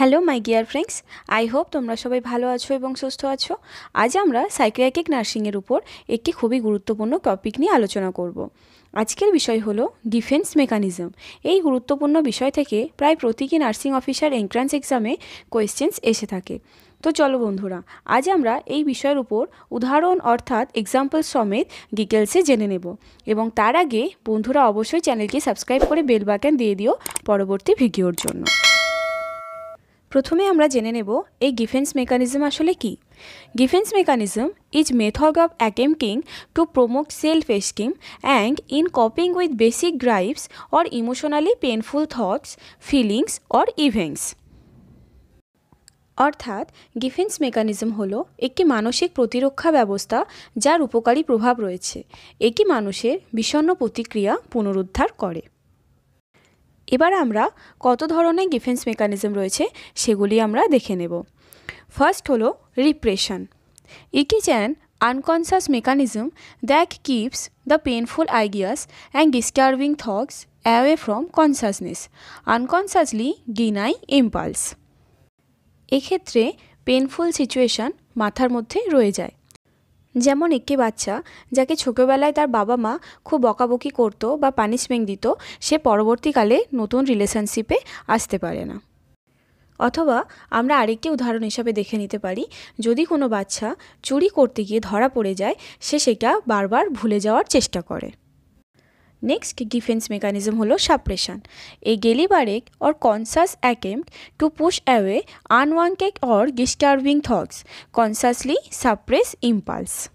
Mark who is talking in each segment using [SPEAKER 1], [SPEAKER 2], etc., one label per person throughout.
[SPEAKER 1] Hello my dear friends I hope তোমরা সবাই ভালো আছো এবং সুস্থ আছো। আজ আমরা সাইক্রিয়াটিক নার্সিংয়ের উপর একটি খুবই গুরুত্বপূর্ণ টপিক নিয়ে আলোচনা করব। আজকের বিষয় হলো ডিফেন্স মেকানিজম এই গুরুত্বপূর্ণ বিষয় থেকে প্রায় প্রতীকী নার্সিং অফিসার এন্ট্রান্স এক্সামে কোয়েশ্চেন্স এসে থাকে। তো চলো বন্ধুরা, আজ আমরা এই বিষয়ের উপর উদাহরণ অর্থাৎ এক্সাম্পল সমেত ডিটেলসে জেনে নেব। এবং তার আগে বন্ধুরা অবশ্যই চ্যানেলকে সাবস্ক্রাইব করে বেল বাটন দিয়ে দিও পরবর্তী ভিডিওর জন্য। প্রথমে আমরা জেনে নেব এই ডিফেন্স মেকানিজম আসলে কি? Defence mechanism is method of attempting to promote self esteem and in coping with basic drives or emotionally painful thoughts feelings or events অর্থাৎ ডিফেন্স মেকানিজম হলো একটি মানসিক প্রতিরক্ষা ব্যবস্থা যার উপকারী প্রভাব রয়েছে। এটি মানুষের বিষণ্ন প্রতিক্রিয়া পুনরুদ্ধার করে। এবার আমরা কত ধরনের ডিফেন্স মেকানিজম রয়েছে সেগুলি আমরা দেখে নেব। ফার্স্ট হলো repression it is an unconscious mechanism that keeps the painful ideas and disturbing thoughts away from consciousness unconsciously deny impulse এক্ষেত্রে পেনফুল সিচুয়েশান মাথার মধ্যে রয়ে যায়। যেমন একটি বাচ্চা যাকে ছোটোবেলায় তার বাবা মা খুব বকাবকি করতো বা পানিশমেন্ট দিত, সে পরবর্তীকালে নতুন রিলেশনশিপে আসতে পারে না। অথবা আমরা আরেকটি উদাহরণ হিসাবে দেখে নিতে পারি, যদি কোনো বাচ্চা চুরি করতে গিয়ে ধরা পড়ে যায়, সে সেটা বারবার ভুলে যাওয়ার চেষ্টা করে। নেক্সট ডিফেন্স মেকানিজম হলো suppression a deliberate or conscious attempt to push away unwanted or disturbing thoughts consciously suppress impulse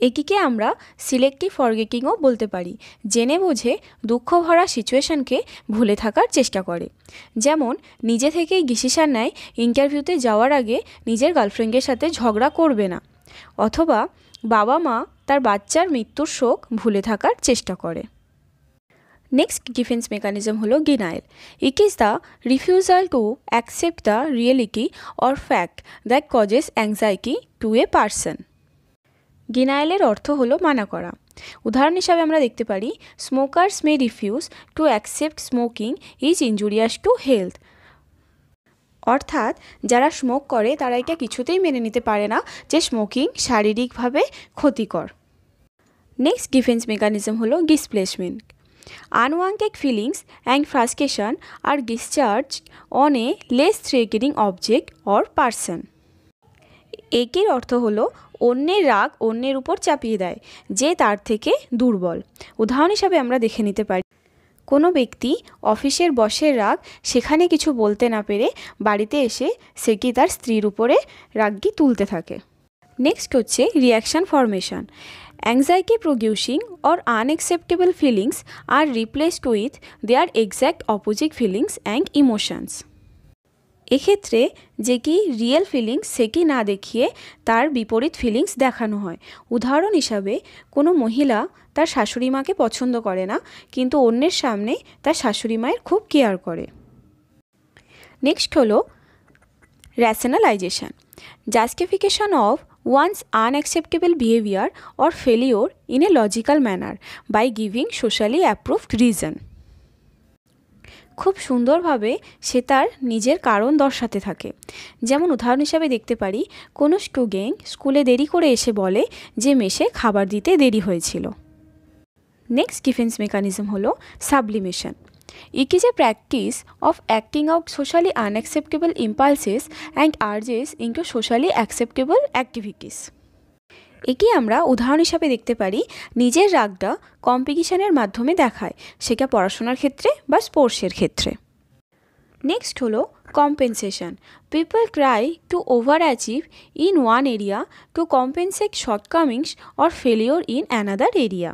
[SPEAKER 1] এটিকে আমরা সিলেক্টিভ ফরগেটিংও বলতে পারি, জেনে বুঝে দুঃখ ভরা সিচুয়েশনকে ভুলে থাকার চেষ্টা করে। যেমন, নিজে থেকেই ডিসিশান নেয় ইন্টারভিউতে যাওয়ার আগে নিজের গার্লফ্রেন্ডের সাথে ঝগড়া করবে না। অথবা বাবা মা তার বাচ্চার মৃত্যুর শোক ভুলে থাকার চেষ্টা করে। নেক্সট ডিফেন্স মেকানিজম হলো denial it is the refusal to accept the reality or fact that causes anxiety to a person গিনাইলের অর্থ হলো মানা করা। উদাহরণ হিসাবে আমরা দেখতে পারি smokers may refuse to accept smoking is injurious to health অর্থাৎ, যারা স্মোক করে তারা এটা কিছুতেই মেনে নিতে পারে না যে স্মোকিং শারীরিকভাবে ক্ষতিকর। নেক্সট ডিফেন্স মেকানিজম হলো displacement unwanted feelings and frustration are discharge on a less threatening object or person একের অর্থ হলো অন্যের রাগ অন্যের উপর চাপিয়ে দেয়, যে তার থেকে দুর্বল। উদাহরণ হিসাবে আমরা দেখে নিতে পারি। কোনো ব্যক্তি অফিসের বসের রাগ সেখানে কিছু বলতে না পেরে বাড়িতে এসে সে কি তার স্ত্রীর উপরে রাগটি তুলতে থাকে? নেক্সট হচ্ছে reaction formation anxiety producing or unacceptable feelings are replaced with their exact opposite feelings and emotions এক্ষেত্রে যে কি রিয়েল ফিলিংস সে কি না দেখিয়ে তার বিপরীত ফিলিংস দেখানো হয়। উদাহরণ হিসাবে, কোনো মহিলা তার শাশুড়ি মাকে পছন্দ করে না, কিন্তু অন্যের সামনে তার শাশুড়ি মায়ের খুব কেয়ার করে। নেক্সট হলো rationalization justification of one's unacceptable behaviour or failure in a logical manner by giving socially approved reason খুব সুন্দরভাবে সে তার নিজের কারণ দর্শাতে থাকে। যেমন উদাহরণ হিসাবে দেখতে পারি, কোনো স্টুডেন্ট স্কুলে দেরি করে এসে বলে যে মেশে খাবার দিতে দেরি হয়েছিল। নেক্সট ডিফেন্স মেকানিজম হলো sublimation. It is a practice of acting out socially unacceptable impulses and urges into socially acceptable activities একে আমরা উদাহরণ হিসাবে দেখতে পারি, নিজের রাগটা কম্পিটিশনের মাধ্যমে দেখায়, সেটা পড়াশোনার ক্ষেত্রে বা স্পোর্টসের ক্ষেত্রে। নেক্সট হলো compensation people try to overachieve in one area to compensate shortcomings or failure in another area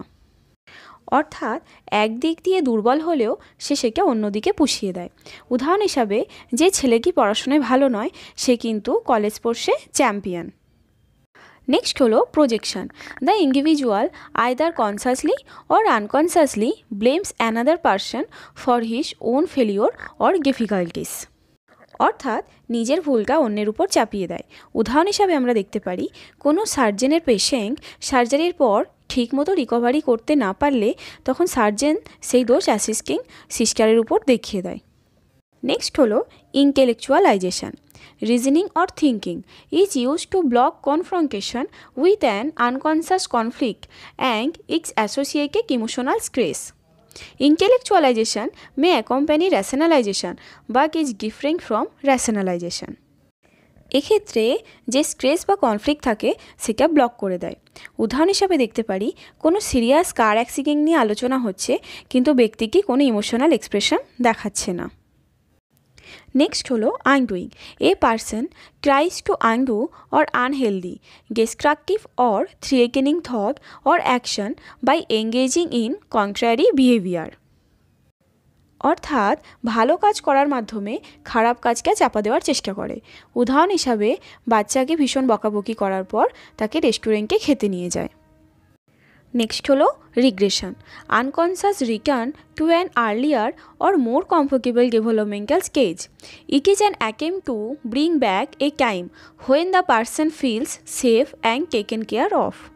[SPEAKER 1] অর্থাৎ একদিক দিয়ে দুর্বল হলেও সে সেটা অন্যদিকে পুষিয়ে দেয়। উদাহরণ হিসাবে, যে ছেলে কি পড়াশোনায় ভালো নয়, সে কিন্তু কলেজ স্পোর্টসে চ্যাম্পিয়ন। নেক্সট হলো projection the individual either consciously or unconsciously blames another person for his own failure or difficulties অর্থাৎ নিজের ভুলটা অন্যের উপর চাপিয়ে দেয়। উদাহরণ হিসাবে আমরা দেখতে পারি, কোনো সার্জেনের পেশেন্ট সার্জারির পর ঠিকমতো রিকভারি করতে না পারলে তখন সার্জেন সেই দোষ অ্যাসিস্টিং সিস্টারের উপর দেখিয়ে দেয় নেক্সট হলো intellectualization reasoning or thinking is use to block confrontation with an unconscious conflict and its associated emotional stress Intellectualization may accompany rationalization but is different from rationalization. এক্ষেত্রে যে স্ট্রেস বা conflict থাকে, সেটা block করে দেয়। উদাহরণ হিসাবে দেখতে পারি, কোনো সিরিয়াস কার অ্যাক্সিডেন্ট নিয়ে আলোচনা হচ্ছে, কিন্তু ব্যক্তিকে কোনো ইমোশনাল এক্সপ্রেশন দেখাচ্ছে না। নেক্সট হলো undoing a person tries to undo or unhealthy, destructive or threatening thought or action by engaging in contrary behaviour. অর্থাৎ ভালো কাজ করার মাধ্যমে খারাপ কাজকে চাপা দেওয়ার চেষ্টা করে। উদাহরণ হিসাবে, বাচ্চাকে ভীষণ বকাবকি করার পর তাকে রেস্টুরেন্টে খেতে নিয়ে যায়। নেক্সট হলো regression. Unconscious return to an earlier or more comfortable developmental stage. It is an অ্যাকেম to bring back a time when the person feels safe and taken care of.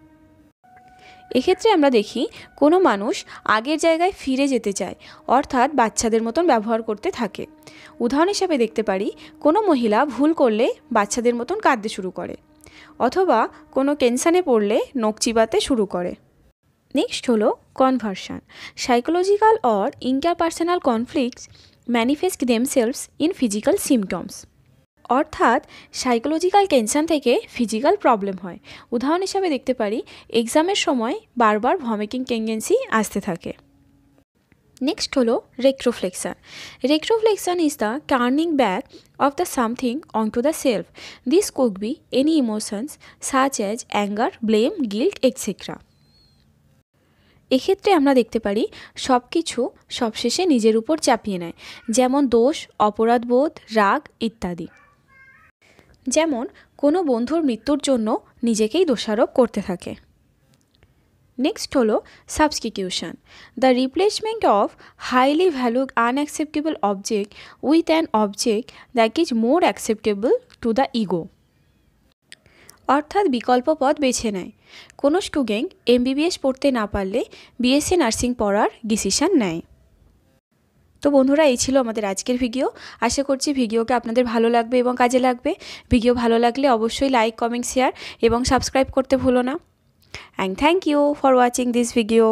[SPEAKER 1] এক্ষেত্রে আমরা দেখি কোনো মানুষ আগের জায়গায় ফিরে যেতে চায়, অর্থাৎ বাচ্চাদের মতন ব্যবহার করতে থাকে। উদাহরণ হিসাবে দেখতে পারি, কোনো মহিলা ভুল করলে বাচ্চাদের মতন কাঁদতে শুরু করে, অথবা কোনো টেনশানে পড়লে নখ চিবাতে শুরু করে। নেক্সট হলো conversion psychological or interpersonal conflicts manifest themselves in physical symptoms অর্থাৎ সাইকোলজিক্যাল টেনশন থেকে ফিজিক্যাল প্রবলেম হয়। উদাহরণ হিসাবে দেখতে পারি এক্সামের সময় বারবার ভমিটিং টেন্ডেন্সি আসতে থাকে। নেক্সট হলো retroflection retroflection is the turning back of the something on to the self this could be any emotions such as anger blame guilt et cetera এক্ষেত্রে আমরা দেখতে পারি সব কিছু সবশেষে নিজের উপর চাপিয়ে নেয়, যেমন দোষ, অপরাধবোধ, রাগ, ইত্যাদি। যেমন, কোনো বন্ধুর মৃত্যুর জন্য নিজেকেই দোষারোপ করতে থাকে। নেক্সট হলো substitution the replacement of highly value unacceptable object with an object that is more acceptable to the ego অর্থাৎ বিকল্প পথ বেছে নেয়। কোনো স্টুডেন্ট এমবিবিএস পড়তে না পারলে বিএসসি নার্সিং পড়ার ডিসিশান নেয়। তো বন্ধুরা, এই ছিল আমাদের আজকের ভিডিও। আশা করছি ভিডিওকে আপনাদের ভালো লাগবে এবং কাজে লাগবে। ভিডিও ভালো লাগলে অবশ্যই লাইক কমেন্ট শেয়ার এবং সাবস্ক্রাইব করতে ভুলো না। And thank you for watching this video